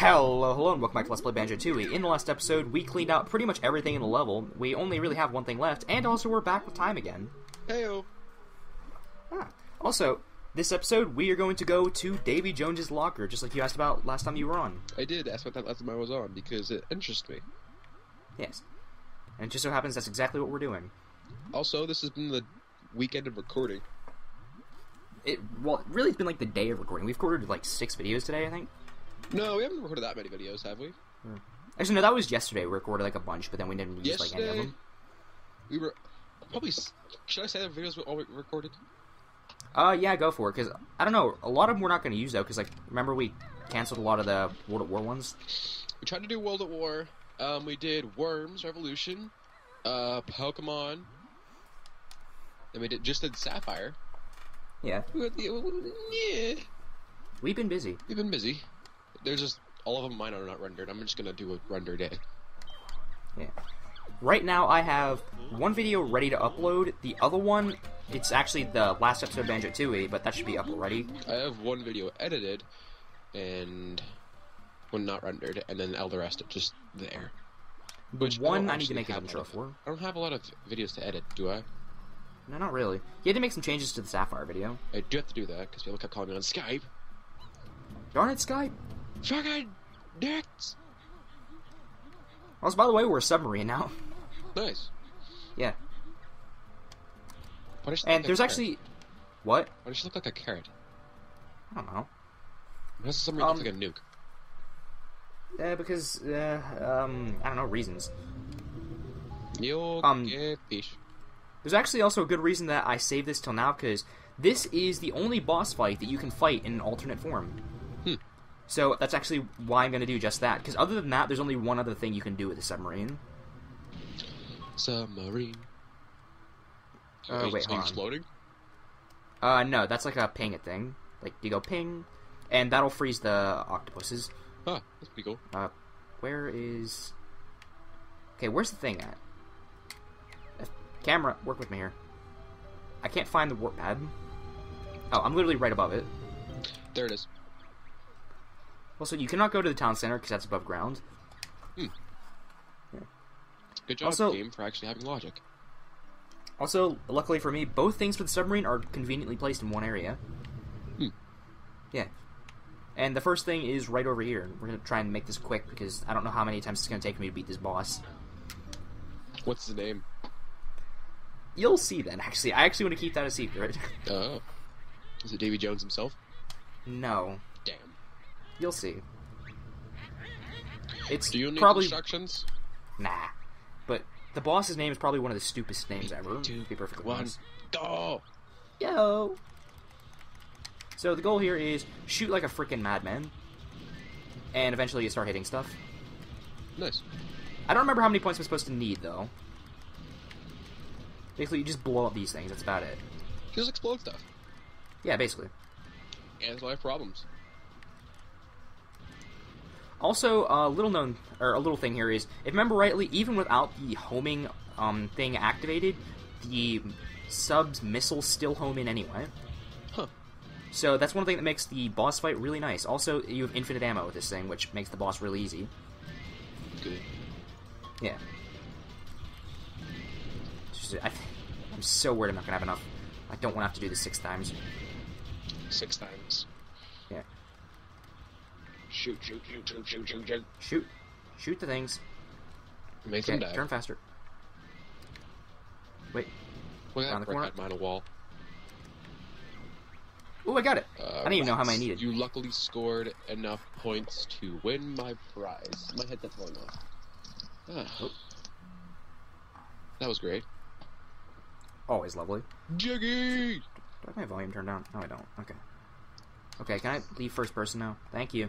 Hello, hello, and welcome back to Let's Play Banjo-Tooie. In the last episode, we cleaned out pretty much everything in the level. We only really have one thing left, and also we're back with time again. Heyo. Ah. Also, this episode, we are going to go to Davy Jones's locker, just like you asked about last time you were on. I did ask what that last time I was on because it interests me. Yes. And it just so happens that's exactly what we're doing. Also, this has been the weekend of recording. It well, really, it's been like the day of recording. We've recorded like six videos today, I think. No, we haven't recorded that many videos, have we? Actually, no, that was yesterday. We recorded like a bunch, but then we didn't use like any of them. we were probably. Should I say the videos were all recorded? Uh, yeah, go for it. Because I don't know, a lot of them we're not going to use though. Because like, remember we canceled a lot of the World at War ones. We tried to do World at War. Um, we did Worms Revolution, uh, Pokemon. Then we did just did Sapphire. Yeah, We went the- Yeah, we've been busy. we've been busy. There's just all of them. Mine are not rendered. I'm just gonna do a render day. Right now, I have one video ready to upload. The other one, it's actually the last episode of Banjo Tooie, but that should be up already. I have one video edited, and one not rendered, and then all the rest are just there. The Which one don't I need to make an intro a lot of- for. I don't have a lot of videos to edit, do I? No, not really. You had to make some changes to the Sapphire video. I do have to do that because people kept calling me on Skype. Darn it, Skype. Fucking dicks. Also, by the way, we're a submarine now. Nice. yeah. Why does she look And like a there's carrot? what? Why does she look like a carrot? I don't know. Why does somebody Um, look like a nuke? Uh, because uh, um, I don't know reasons. You um, get fish. There's actually also a good reason that I saved this till now because this is the only boss fight that you can fight in an alternate form. So that's actually why I'm going to do just that. Because other than that, there's only one other thing you can do with the submarine. Submarine. Uh, wait, hold on. exploding? Uh, no, that's like a ping it thing. Like you go ping, and that'll freeze the octopuses. Huh, that's pretty cool. Uh, where is? Okay, where's the thing at? Uh, camera, work with me here. I can't find the warp pad. Oh, I'm literally right above it. There it is. Also, you cannot go to the town center because that's above ground. Good job, Also- game, for actually having logic. Also, luckily for me, both things for the submarine are conveniently placed in one area. Hmm. Yeah. And the first thing is right over here. We're gonna try and make this quick because I don't know how many times it's gonna take me to beat this boss. What's the name? You'll see then. Actually, I actually want to keep that a secret. Oh. Is it Davy Jones himself? no. You'll see. It's Do you need probably instructions? nah, but the boss's name is probably one of the stupidest names ever. Two, to be perfectly one, honest. go! Yo. So the goal here is shoot like a freaking madman, and eventually you start hitting stuff. Nice. I don't remember how many points I'm supposed to need though. Basically, you just blow up these things. That's about it. Just explode stuff. Yeah, basically. And I have problems. Also, a little known or a little thing here is, if I remember rightly, even without the homing um, thing activated, the sub's missiles still home in anyway. Huh. So that's one thing that makes the boss fight really nice. Also, you have infinite ammo with this thing, which makes the boss really easy. Good. Yeah. Just, I, I'm so worried I'm not gonna have enough. I don't want to have to do this six times. Six times. Shoot, shoot, shoot, shoot, shoot, shoot, shoot. Shoot, shoot the things. Make Okay, them die. turn faster. Wait. Look at the that corner. right behind a wall. Oh, I got it. Uh, I didn't even know how many I needed. You luckily scored enough points to win my prize. My headset's falling off. Ah. Oh. That was great. Always lovely. Jiggy! Do I have my volume turned down? No, I don't. Okay. Okay, can I leave first person now? Thank you.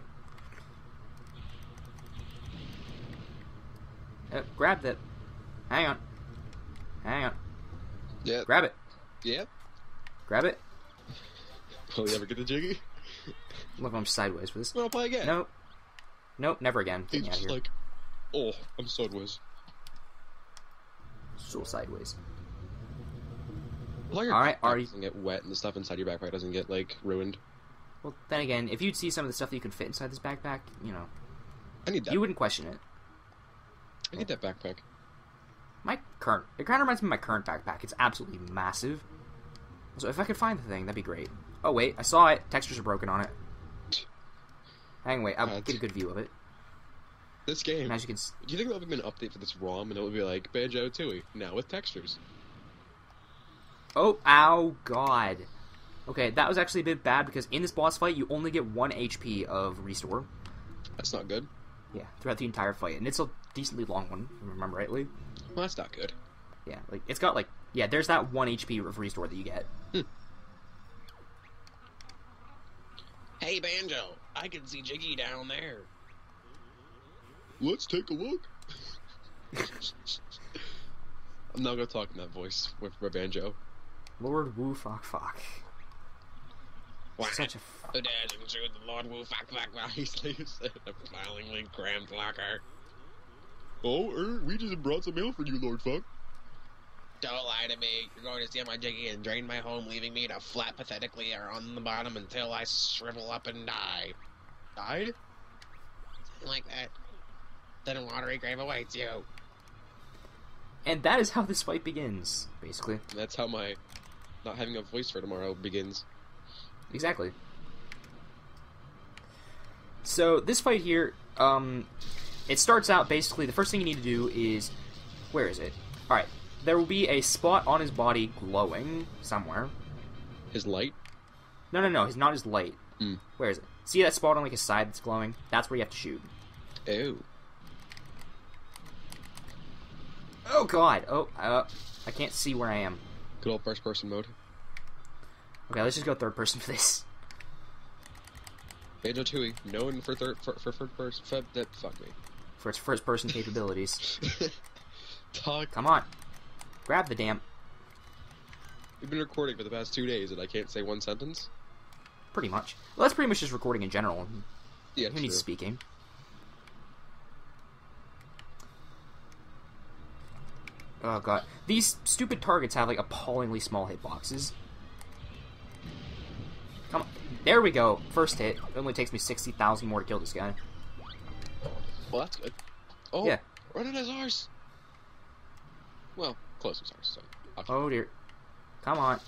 Uh, grab that. Hang on. Hang on. Yeah. Grab it. Yeah. Grab it. Will you ever get the jiggy? Look, I'm sideways for this. No, play again. Nope. Nope, never again. He's just like, oh, I'm sideways. So sideways. Like All right, are you- doesn't get wet and the stuff inside your backpack doesn't get like ruined. Well, then again, if you'd see some of the stuff that you can fit inside this backpack, you know, I need that. you wouldn't question it. I need that backpack. My current, it kind of reminds me of my current backpack. It's absolutely massive. So if I could find the thing, that'd be great. Oh wait, I saw it. Textures are broken on it. Hang wait, I'll Uh, get a good view of it. This game. And as you can, Do you think there'll be an update for this ROM and it will be like Banjo Tooie now with textures? oh, ow, god. Okay, that was actually a bit bad because in this boss fight, you only get one HP of restore. That's not good. Yeah, throughout the entire fight, and it's a decently long one, if I remember rightly. Well, that's not good. Yeah, like it's got like yeah, there's that one HP of restore that you get. Hmm. Hey Banjo, I can see Jiggy down there. Let's take a look. I'm not gonna talk in that voice with for Banjo. Lord Woo Fak Fak. Such a f- The dash and shoot the Lord Wu fuck fuck fuck. He sleeps in a filingly cramped locker. Oh, er, we just brought some mail for you, Lord Fuck. Don't lie to me. You're going to steal my jiggy and drain my home, leaving me to flat pathetically or on the bottom until I shrivel up and die. Died? Something like that. Then a watery grave awaits you. and that is how this fight begins, basically. That's how my not having a voice for tomorrow begins. Exactly. So this fight here, um, it starts out basically. The first thing you need to do is, where is it? All right, there will be a spot on his body glowing somewhere. His light? No, no, no. He's not his light. Hmm. Where is it? See that spot on like his side that's glowing? That's where you have to shoot. Oh. Oh God! Oh, uh, I can't see where I am. Good old first person mode. Okay, let's just go third person for this. Banjo Tooie, known for third for for third person. For, that fuck me. For its first person capabilities. Talk. Come on, grab the damn. We've been recording for the past two days and I can't say one sentence. Pretty much. Well, that's pretty much just recording in general. Yeah, Who needs speaking? Oh god. These stupid targets have like appallingly small hitboxes. Come on. There we go. First hit. It only takes me 60,000 more to kill this guy. Well, that's good. Oh, Yeah. running as ours. Well, close as ours. So. Okay. Oh dear. Come on.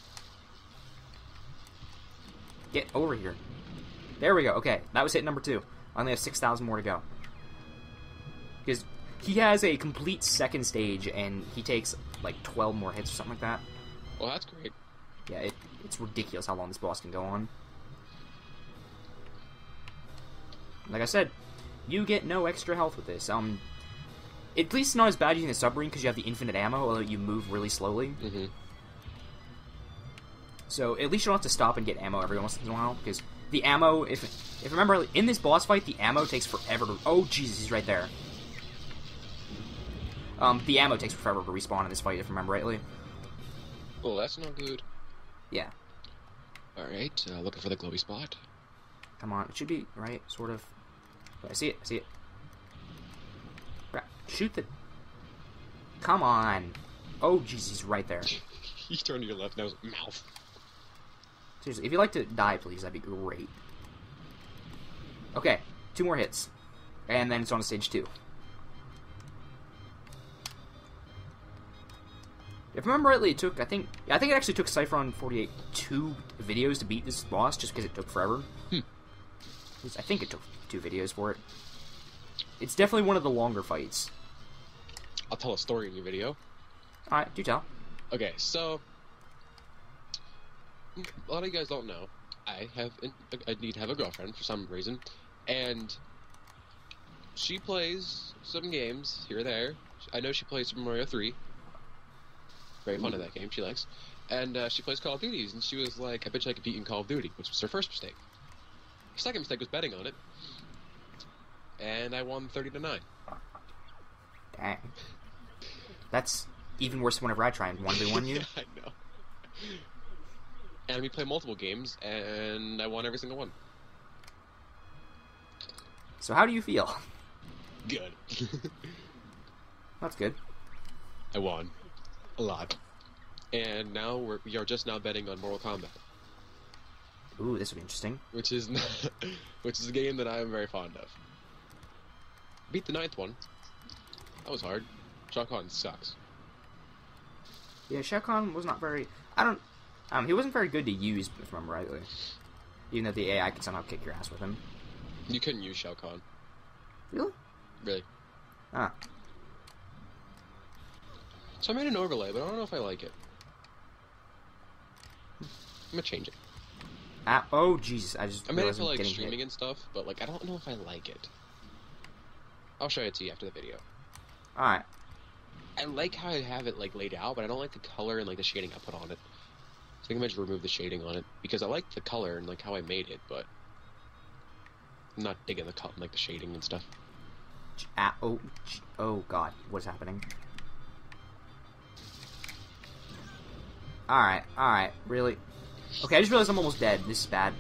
Get over here. There we go. Okay, that was hit number two. I only have 6,000 more to go. Because he has a complete second stage, and he takes like 12 more hits or something like that. Well, that's great. Yeah, it, it's ridiculous how long this boss can go on. Like I said, you get no extra health with this. Um, at least not as bad using the submarine because you have the infinite ammo, although you move really slowly. Mm-hmm. So at least you don't have to stop and get ammo every once in a while because the ammo, if if I remember in this boss fight, the ammo takes forever to. Oh Jesus, he's right there. Um, the ammo takes forever to respawn in this fight, if I remember rightly. Well, that's not good. Yeah, All right, uh, looking for the glowy spot. come on, it should be right, sort of. I see it, I see it. Right, Shoot the. Come on. Oh Jesus, he's right there. you turn to your left, now his mouth. Seriously, if you'd like to die, please, that'd be great. Okay, two more hits. And then it's on to stage two. If I remember rightly, it took, I think, I think it actually took Cyphron 48 two videos to beat this boss just because it took forever. Hmm. I think it took two videos for it. It's definitely one of the longer fights. I'll tell a story in your video. Alright, do tell. Okay, so a lot of you guys don't know. I have I need to have a girlfriend for some reason, and she plays some games here or there. I know she plays Super Mario Three. Very fun of that game. She likes, and uh, she plays Call of Duties. And she was like, "I bet you I could beat you in Call of Duty," which was her first mistake. Her second mistake was betting on it, and I won thirty to nine. Dang. That's even worse than whenever I try and 1v1 you. I know. And we play multiple games, and I won every single one. So how do you feel? Good. That's good. I won a lot, and now we're, we are just now betting on Mortal Kombat. Ooh, this will be interesting. which is not, which is a game that I am very fond of. Beat the ninth one. That was hard. Shao Kahn sucks. Yeah, Shao Kahn was not very. I don't. Um, he wasn't very good to use, if I remember rightly. Even though the AI could somehow kick your ass with him. You couldn't use Shao Kahn. Really? Really. Ah. So I made an overlay, but I don't know if I like it. I'm gonna change it. Ah. Oh, Jesus! I just I made it for like streaming hit. and stuff, but like I don't know if I like it. I'll show it to you after the video. All right. I like how I have it like laid out, but I don't like the color and like the shading I put on it. So I think I might just remove the shading on it because I like the color and like how I made it, but I'm not digging the color, like the shading and stuff. Ah. Oh. Oh God. What is happening? All right. All right. Really? Okay. I just realized I'm almost dead. This is bad.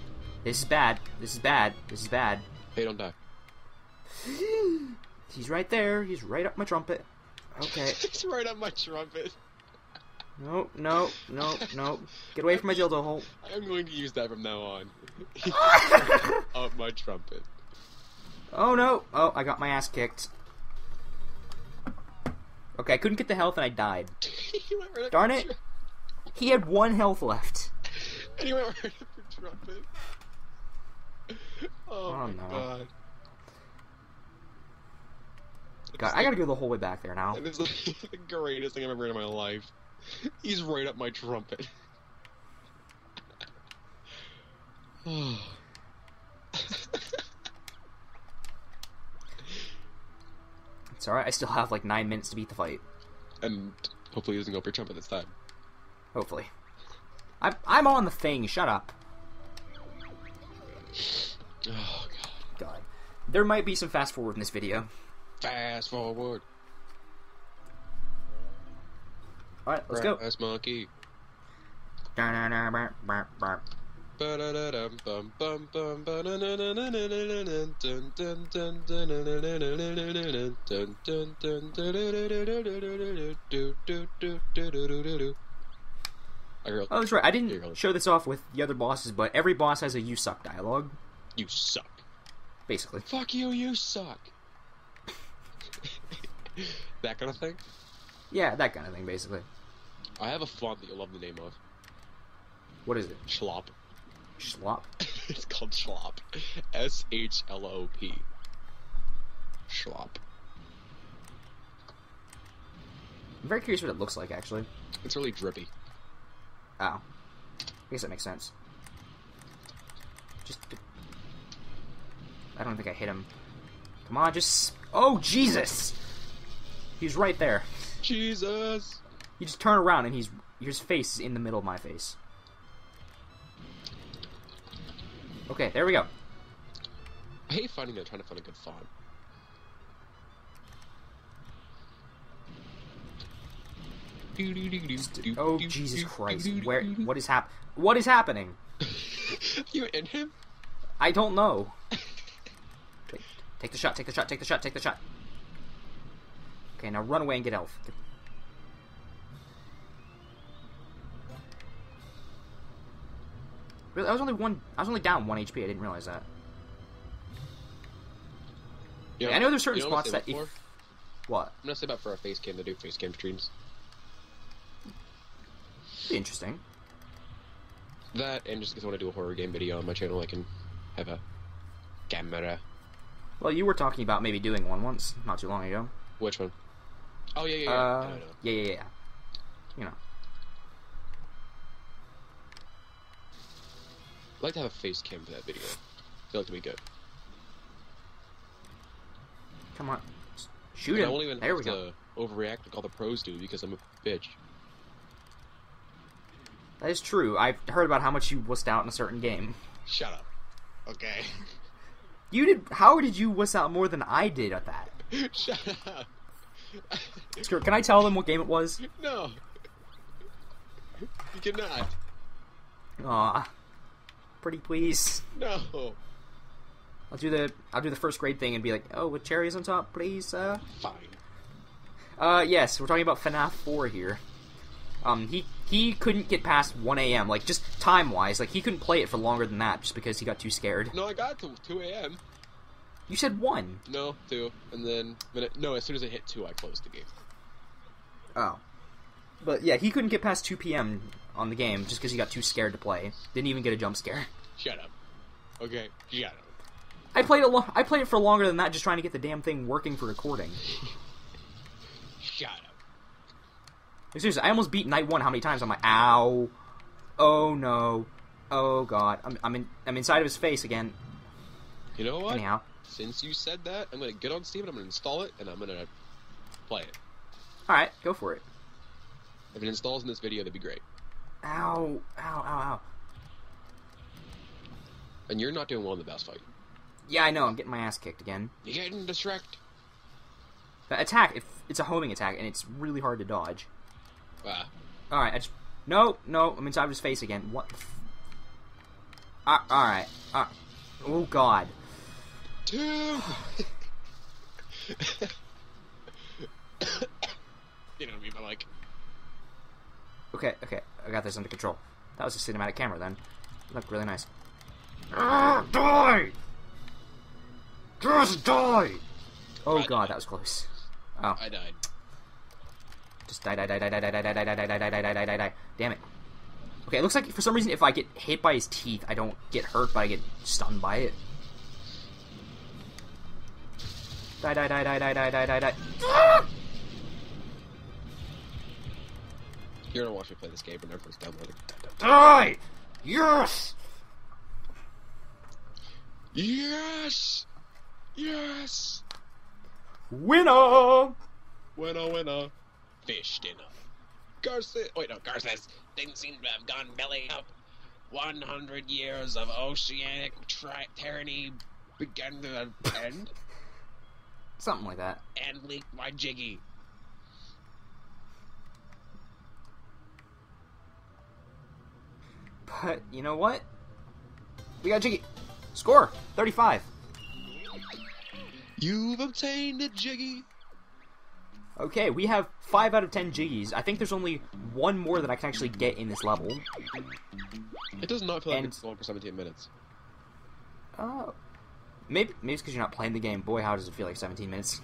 This is bad. This is bad. This is bad. Hey, don't die. He's right there. He's right up my trumpet. Okay. He's right on my trumpet. No, no, no, no. Get away from my dildo hole. I'm going to use that from now on. up my trumpet. Oh no! Oh, I got my ass kicked. Okay, I couldn't get the health and I died. Right Darn it. He had one health left. And he went right up your trumpet. Oh, Oh, my no. god. God, I gotta go the whole way back there now. That is the greatest thing I've ever heard in my life. He's right up my trumpet. It's alright, I still have like nine minutes to beat the fight. and hopefully he doesn't go up your trumpet this time. Hopefully. I'm, I'm on the thing, shut up. Oh god. God. There might be some fast forward in this video. Fast forward. All right, let's go. Fast monkey. Oh, that's right. I didn't show this off with the other bosses, but every boss has a "you suck" dialogue. You suck. Basically. Fuck you. You suck. that kind of thing. Yeah, that kind of thing, basically. I have a font that you'll love the name of. What is it? Schlop. Schlop. it's called Schlop. S H L O P. Schlop. I'm very curious what it looks like, actually. It's really drippy. Oh. I guess that makes sense. Just. I don't think I hit him. Come on, just. Oh, Jesus! He's right there. Jesus. You just turn around and he's. His face is in the middle of my face. Okay, there we go. I hate finding that trying to find a good font. Oh, Jesus Christ. Where. What is hap. What is happening? you in him? I don't know. Take, take the shot, take the shot, take the shot, take the shot. Okay, now run away and get health. Really, I was only one. I was only down one HP. I didn't realize that. You I know there's certain you know spots that if- What? I'm gonna save up for a face cam to do face cam streams. Be interesting. That and just because I want to do a horror game video on my channel, I can have a camera. Well, you were talking about maybe doing one once, not too long ago. Which one? Oh yeah, yeah, yeah. Uh, I know, I yeah, yeah, yeah. You know. I'd like to have a face cam for that video. I feel like it'd be good. Come on. Shoot him. I won't even there have we go. overreact like all the pros do because I'm a bitch. That is true. I've heard about how much you wussed out in a certain game. Shut up. Okay. You did. How did you wuss out more than I did at that? Shut up. Screw it, Can I tell them what game it was? no. You cannot. Aw. Pretty please. No. I'll do the I'll do the first grade thing and be like, oh, with cherries on top, please. Uh, Fine. uh, yes, we're talking about FNAF 4 here. Um, he he couldn't get past 1 a.m. Like just time wise, like he couldn't play it for longer than that just because he got too scared. No, I got to 2 a.m. You said one. No, 2. And then, it, no, as soon as I hit 2, I closed the game. Oh. But yeah, he couldn't get past 2 p.m. on the game just because he got too scared to play. Didn't even get a jump scare. Shut up. Okay, shut up. I played a lo- I played it for longer than that, just trying to get the damn thing working for recording. Shut up. Like, Seriously, I almost beat night one. How many times? I'm like, ow, oh no, oh god. I'm I'm in I'm inside of his face again. You know what? Anyhow, Since you said that, I'm gonna get on Steam and I'm gonna install it and I'm gonna play it. all right, go for it. If it installs in this video, that'd be great. Ow, ow, ow, ow. And you're not doing well in the boss fight. Yeah, I know. I'm getting my ass kicked again. You're getting distracted. The attack, if it's a homing attack, and it's really hard to dodge. Ah, All right, I just no, no. I'm inside of his face again. What? the f- Uh, all right. Uh, oh god. Two. you know what I mean? But like, Okay, okay. I got this under control. That was a cinematic camera then. It looked really nice. Ah, die! Just die! Oh Right. god, that was close. Oh, I died. just die, die, die, die, die, die, die, die, die, die, die, die, die, die, die, die, die. Damn it. Okay, it looks like for some reason if I get hit by his teeth, I don't get hurt, but I get stunned by it. Die, die, die, die, die, die, die, die, die. Ah! You're gonna watch me play this game whenever it's downloading. Die! Yes! Yes! Yes! Winner! Winner, winner. Fish dinner. Garces. Wait, no, Garces didn't seem to have gone belly up. 100 years of oceanic tyranny began to end Something like that. and leak my jiggy. But you know what? We got Jiggy. Score 35. You've obtained a jiggy. Okay, we have 5 out of 10 Jiggies. I think there's only one more that I can actually get in this level. It does not feel like And- it's going for 17 minutes. Oh. Maybe, maybe it's because you're not playing the game. Boy, how does it feel like 17 minutes?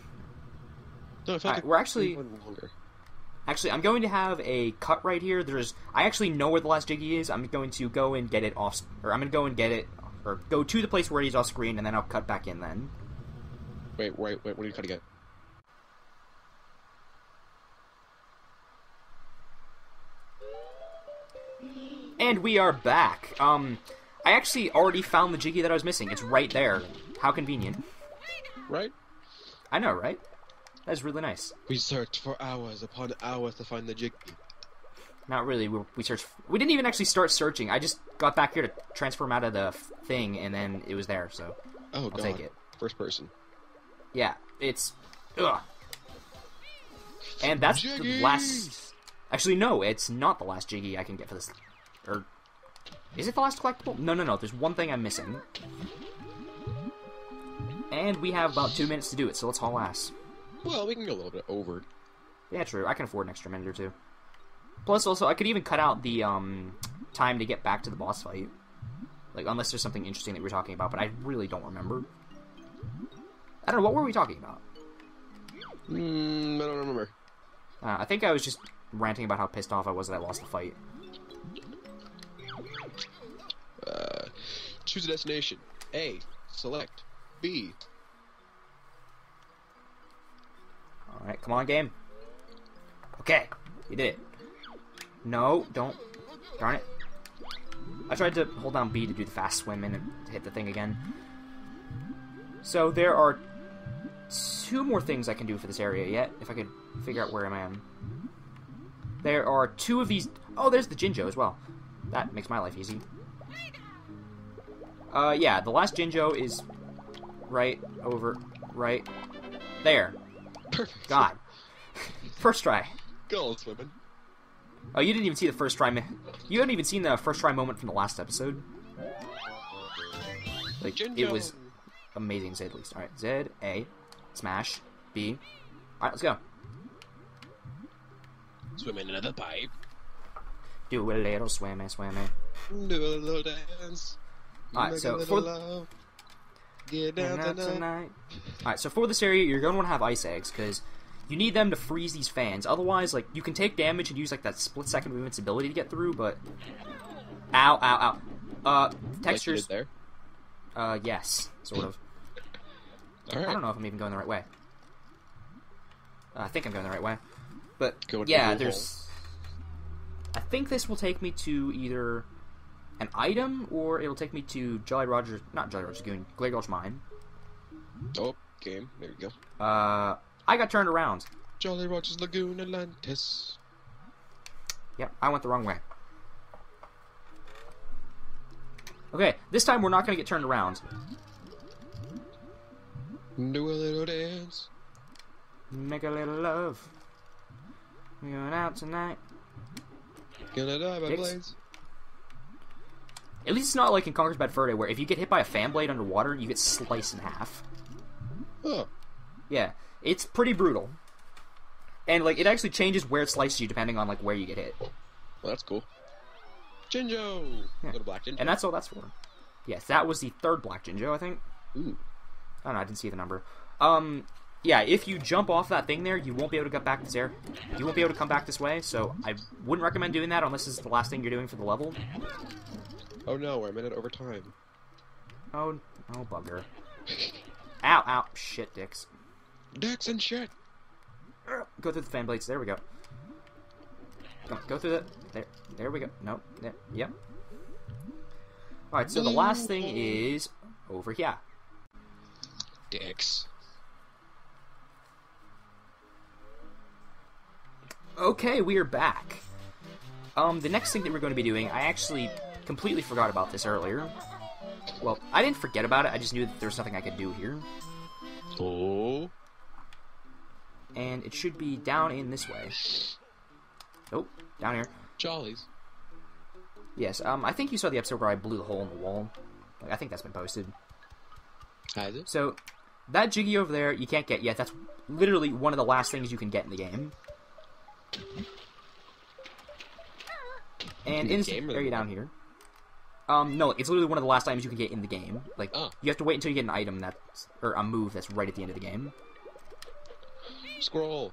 No, it felt Alright, like we're actually- longer. Actually, I'm going to have a cut right here. There's, I actually know where the last Jiggy is. I'm going to go and get it off, or I'm going to go and get it, or go to the place where he's off screen, and then I'll cut back in then. Wait, wait, wait. What are you cutting at? And we are back. Um, I actually already found the Jiggy that I was missing. It's right there. How convenient. Right? I know, right? That's really nice. We searched for hours upon hours to find the jiggy. Not really. We, we searched. We didn't even actually start searching. I just got back here to transfer him out of the f- thing, and then it was there. So Oh, I'll God. take it. First person. Yeah, it's. Ugh. And that's the last. Actually, no, it's not the last Jiggy I can get for this. Or is it the last collectible? No, no, no. There's one thing I'm missing. And we have about two minutes to do it, so let's haul ass. Well, we can go a little bit over. Yeah, true. I can afford an extra minute or two. Plus, also, I could even cut out the um, time to get back to the boss fight. Like, unless there's something interesting that we're talking about, but I really don't remember. I don't know, what were we talking about? Hmm, I don't remember. Uh, I think I was just ranting about how pissed off I was that I lost the fight. Uh, choose a destination. A. Select. B. Alright, come on, game. Okay, you did it. No, don't. Darn it. I tried to hold down B to do the fast swim and hit the thing again. So there are two more things I can do for this area yet, if I could figure out where I am. There are two of these. Oh, there's the Jinjo as well. That makes my life easy. Uh, yeah, the last Jinjo is right over, right there. Perfect. God. First try. Go, swimming. Oh, you didn't even see the first try. You hadn't even seen the first try moment from the last episode. Like it was amazing, to say the least. All right, Z A, smash B. All right, let's go. Swimming into the pipe. Do a little swimmy, swimmy. Do a little dance. Alright, Make so for- love. Get And down that's tonight. Alright, so for this area, you're going to want to have ice eggs, because you need them to freeze these fans. Otherwise, like, you can take damage and use, like, that split-second invincibility to get through, but... Ow, ow, ow. Uh, Like textures... there. Uh, yes, sort of. All I don't know if I'm even going the right way. Uh, I think I'm going the right way. But, Going yeah, the there's... I think this will take me to either an item, or it'll take me to Jolly Roger's, Not Jolly Roger's Lagoon, Glitter Gulch Mine. Oh, game. There we go. Uh, I got turned around. Jolly Roger's Lagoon Atlantis. Yep, I went the wrong way. Okay, this time we're not going to get turned around. Do a little dance. Make a little love. We're going out tonight. Gonna die by Dicks. blades. At least it's not like in Conker's Bad Fur Day, where if you get hit by a fan blade underwater, you get sliced in half. Oh, Yeah, it's pretty brutal. And like, it actually changes where it slices you depending on like where you get hit, well, that's cool. Jinjo! Yeah. Little black Jinjo. and that's all that's for. Yes, that was the third Black Jinjo, I think. Ooh. I don't know, I didn't see the number. Um, yeah, if you jump off that thing there, you won't be able to get back this air. You won't be able to come back this way, so I wouldn't recommend doing that unless this is the last thing you're doing for the level. Oh no, we're a minute over time. Oh, oh bugger. Ow, ow, shit, dicks. Dicks and shit! Go through the fan blades, there we go. Go, go through the, there, there we go. Nope, there, yep. Alright, so the last thing is over here. Dicks. Okay, we are back. Um, the next thing that we're going to be doing, I actually completely forgot about this earlier. Well, I didn't forget about it, I just knew that there was nothing I could do here. Oh. And it should be down in this way. Nope, down here. Jollies. Yes, um, I think you saw the episode where I blew the hole in the wall. Like, I think that's been posted. Has it? So, that Jiggy over there, you can't get yet. That's literally one of the last things you can get in the game. And the in this area down here. Um, no, it's literally one of the last items you can get in the game. Like, Oh. you have to wait until you get an item that's, or a move that's right at the end of the game. Scroll.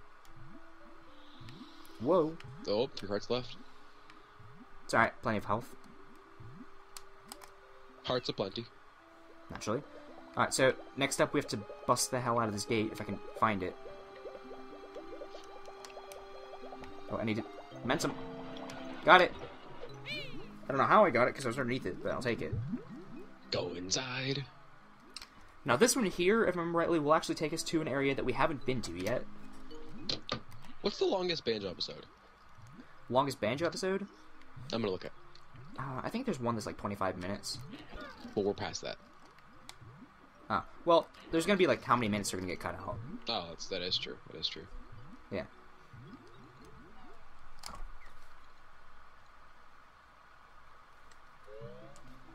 Whoa. Oh, three hearts left. It's alright, plenty of health, Hearts aplenty. naturally. Alright, so next up we have to bust the hell out of this gate, if I can find it. Oh, I need it. Momentum. Got it. I don't know how I got it, because I was underneath it, but I'll take it. Go inside. Now this one here, if I remember rightly, will actually take us to an area that we haven't been to yet. What's the longest banjo episode? Longest banjo episode? I'm gonna look at. Uh, I think there's one that's like 25 minutes. Well, we're past that. Ah, well, there's gonna be like how many minutes are gonna get cut out. Oh, that's, that is true. That is true. Yeah.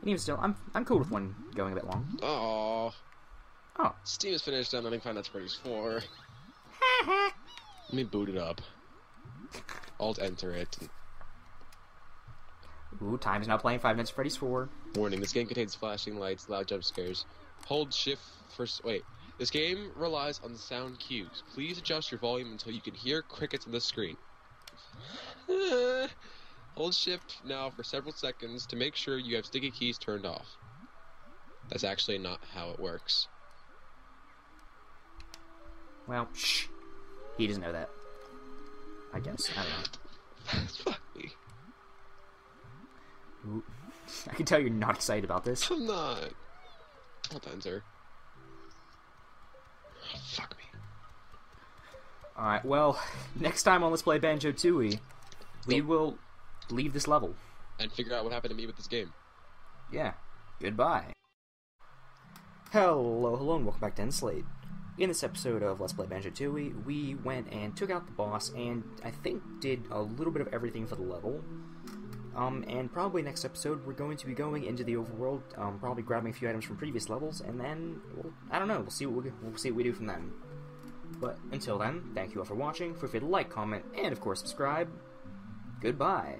And even still, I'm I'm cool with one going a bit long. Oh. Oh. Steam is finished. I'm letting Five Nights at Freddy's 4. Let me boot it up. Alt enter it. Ooh, time is now playing Five Nights at Freddy's 4. Warning: This game contains flashing lights, loud jump scares. Hold shift for wait. This game relies on sound cues. Please adjust your volume until you can hear crickets on the screen. Hold shift now for several seconds to make sure you have sticky keys turned off. That's actually not how it works. Well, shh. He doesn't know that. I guess. I don't know. Fuck me. Ooh. I can tell you're not excited about this. I'm not. Alt enter. Fuck me. Alright, well, next time on Let's Play Banjo Tooie, we will leave this level. And figure out what happened to me with this game. Yeah. Goodbye. Hello, hello, and welcome back to Endslate. In this episode of Let's Play Banjo Tooie, we went and took out the boss, and I think did a little bit of everything for the level. Um, and probably next episode we're going to be going into the overworld, um, probably grabbing a few items from previous levels, and then we'll, I don't know, we'll see what we, we'll see what we do from then. But until then, thank you all for watching. Feel free to like, comment, and of course subscribe. Goodbye.